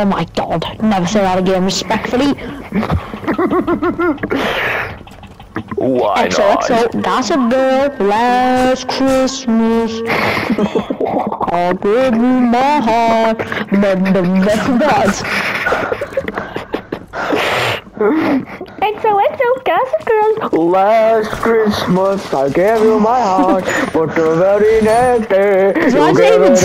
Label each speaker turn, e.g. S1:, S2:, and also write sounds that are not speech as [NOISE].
S1: Oh my god, never say that again respectfully.
S2: Why
S1: XOXO, Gossip Girl, last Christmas. [LAUGHS] I'll you my heart. But the best XOXO, Gossip Girl.
S2: Last Christmas I gave you my heart, [LAUGHS] but the very next day you gave it.